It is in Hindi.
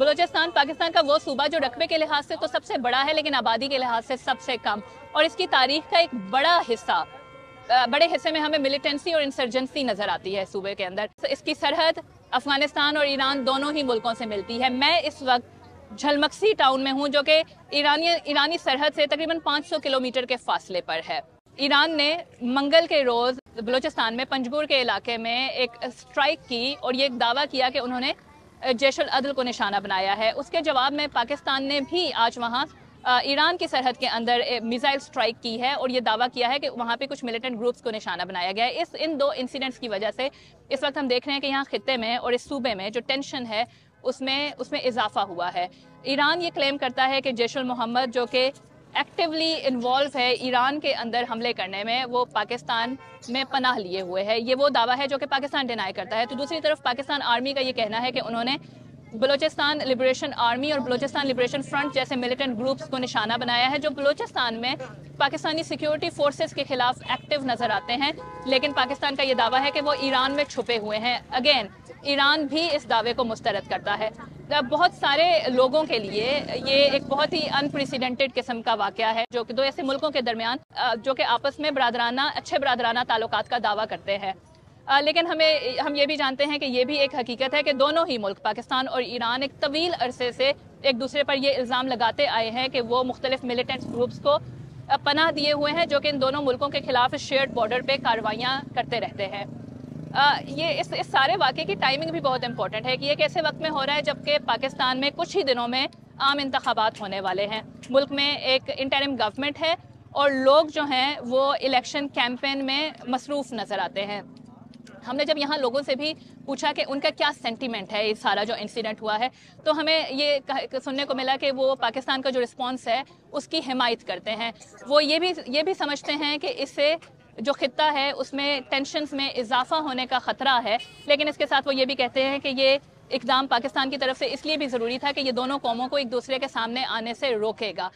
बलोचिस्तान, पाकिस्तान का वो सूबा जो रकबे के लिहाज से तो सबसे बड़ा है, लेकिन आबादी के लिहाज से सबसे कम। और इसकी तारीख का एक बड़ा हिस्सा बड़े हिस्से में हमें मिलिटेंसी और इंसर्जेंसी नज़र आती है सूबे के अंदर। तो इसकी सरहद अफ़गानिस्तान और ईरान दोनों ही मुल्कों से मिलती है। मैं इस वक्त झलमक्सी टाउन में हूँ, जो कि ईरानी ईरानी सरहद से तकरीबन 500 किलोमीटर के फासले पर है। ईरान ने मंगल के रोज बलोचिस्तान में पंजगुर के इलाके में एक स्ट्राइक की और ये दावा किया कि उन्होंने जैश अदल को निशाना बनाया है। उसके जवाब में पाकिस्तान ने भी आज वहाँ ईरान की सरहद के अंदर मिसाइल स्ट्राइक की है और ये दावा किया है कि वहाँ पे कुछ मिलिटेंट ग्रुप्स को निशाना बनाया गया है। इस, इन दो इंसिडेंट्स की वजह से इस वक्त हम देख रहे हैं कि यहाँ खत्े में और इस सूबे में जो टेंशन है, उसमें उसमें इजाफा हुआ है। ईरान ये क्लेम करता है कि जैश मोहम्मद, जो कि एक्टिवली इन्वॉल्व है ईरान के अंदर हमले करने में। वो पाकिस्तान में पनाह लिए हुए है। ये वो दावा है जो कि पाकिस्तान डिनाई करता है। तो दूसरी तरफ़ पाकिस्तान आर्मी का ये कहना है कि उन्होंने बलोचिस्तान लिबरेशन आर्मी और बलोचिस्तान लिबरेशन फ्रंट जैसे मिलिटेंट ग्रुप्स को निशाना बनाया है, जो बलोचिस्तान में पाकिस्तानी सिक्योरिटी फोर्सेस के खिलाफ एक्टिव नज़र आते हैं। लेकिन पाकिस्तान का ये दावा है कि वो ईरान में छुपे हुए हैं। अगेन ईरान भी इस दावे को मुस्तरद करता है। बहुत सारे लोगों के लिए ये एक बहुत ही अनप्रेसिडेंटेड किस्म का वाक़ है, जो कि दो ऐसे मुल्कों के दरमियान जो कि आपस में बरदराना, अच्छे बरदराना ताल्लुक का दावा करते हैं। लेकिन हमें, हम ये भी जानते हैं कि ये भी एक हकीकत है कि दोनों ही मुल्क, पाकिस्तान और ईरान, एक तवील अरसे से एक दूसरे पर ये इल्ज़ाम लगाते आए हैं कि वो मुख्तलिफ़ मिलिटेंट ग्रुप्स को पनाह दिए हुए हैं, जो कि इन दोनों मुल्कों के खिलाफ शेयर्ड बॉर्डर पर कार्रवाइयाँ करते रहते हैं। ये इस इस सारे वाक़े की टाइमिंग भी बहुत इंपॉर्टेंट है कि ये कैसे वक्त में हो रहा है, जबकि पाकिस्तान में कुछ ही दिनों में आम इंतबात होने वाले हैं। मुल्क में एक इंटरम गवर्नमेंट है और लोग जो हैं, वो इलेक्शन कैंपेन में मसरूफ़ नज़र आते हैं। हमने जब यहाँ लोगों से भी पूछा कि उनका क्या सेंटीमेंट है इस सारा जो इंसिडेंट हुआ है तो हमें ये सुनने को मिला कि वो पाकिस्तान का जो रिस्पांस है, उसकी हिमायत करते हैं। वो ये भी ये भी समझते हैं कि इससे जो खत्ता है, उसमें टेंशन में इजाफा होने का ख़तरा है। लेकिन इसके साथ वो ये भी कहते हैं कि ये इकदाम पाकिस्तान की तरफ़ से इसलिए भी ज़रूरी था कि ये दोनों कौमों को एक दूसरे के सामने आने से रोकेगा।